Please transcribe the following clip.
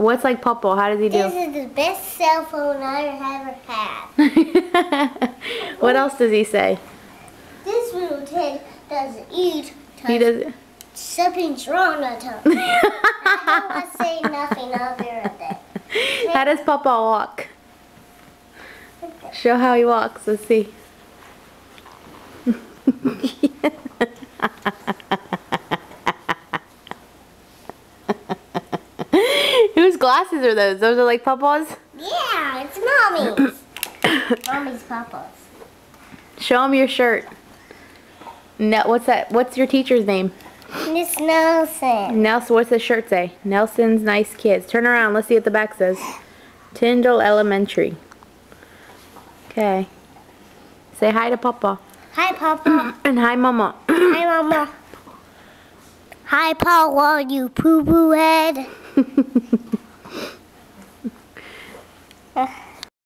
What's like Papa? How does he do? This is the best cell phone I ever had. what else does he say? This little kid doesn't eat. He does. Something's wrong with him. I don't want to say nothing other than How does Papa walk? Show how he walks. Let's see. Whose glasses are those? Those are like Papa's? Yeah, it's mommy's. mommy's papa's. Show him your shirt. No, what's that? What's your teacher's name? Miss Nelson. Nelson, what's the shirt say? Nelson's Nice Kids. Turn around. Let's see what the back says. Tyndall Elementary. Okay. Say hi to Papa. Hi, Papa. And hi, Mama. Hi, Mama. Hi, Paula, you poo-poo head. 哎